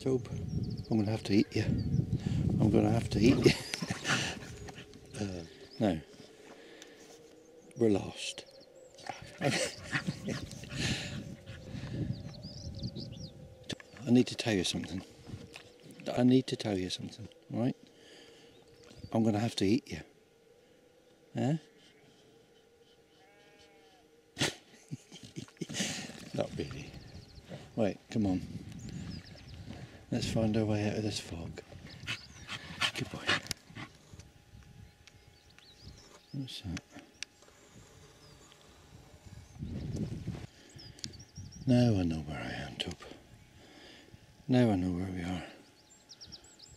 Job, I'm going to have to eat you. I'm going to have to eat you. uh, no. We're lost. I need to tell you something. I need to tell you something, right? I'm going to have to eat you. Huh? Not really. Wait, come on. Let's find our way out of this fog. Good boy. What's that? Now I know where I am, Tub. Now I know where we are.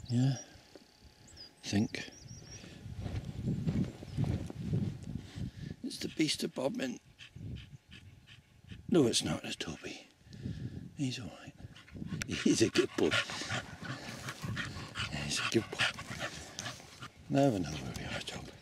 Yeah? Think. It's the beast of Bodmin. No, it's not, it's Toby. He's alright. He's a good boy. He's a good boy. Never know where we are, Job.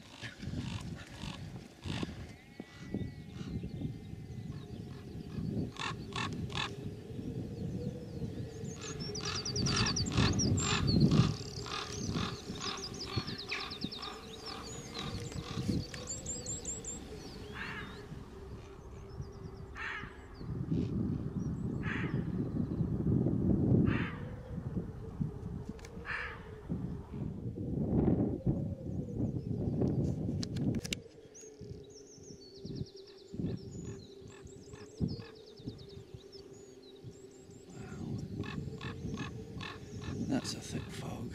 That's a thick fog.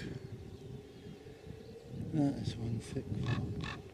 That is one thick fog.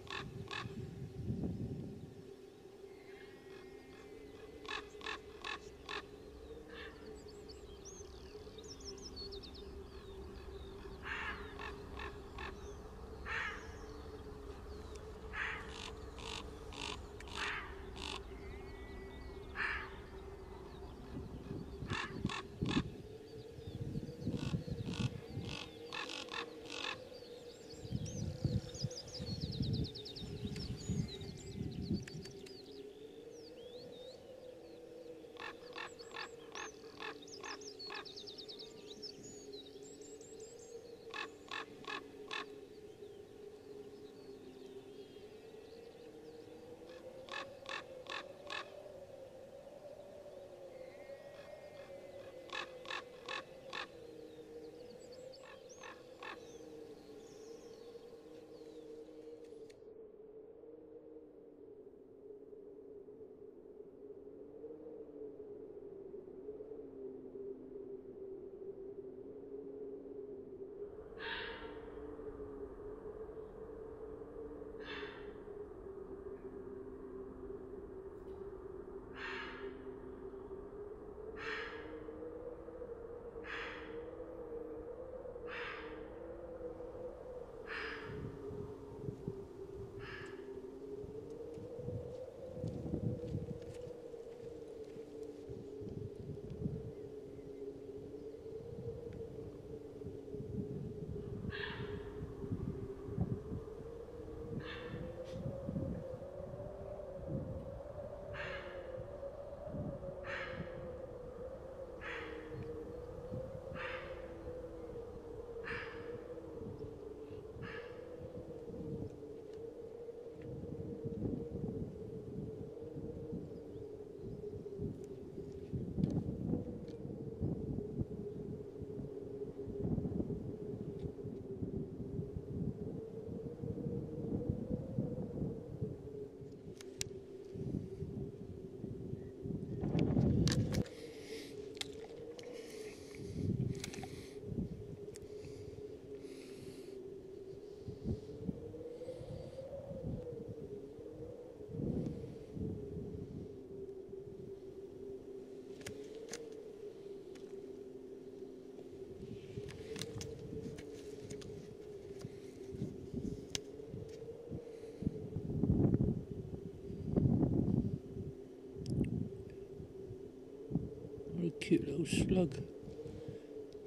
Cute little slug.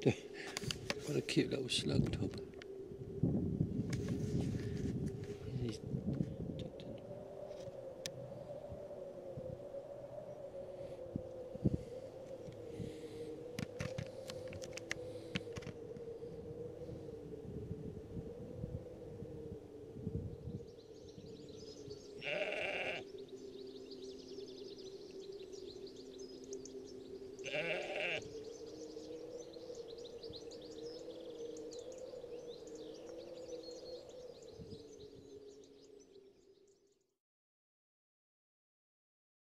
What a cute little slug, Tub.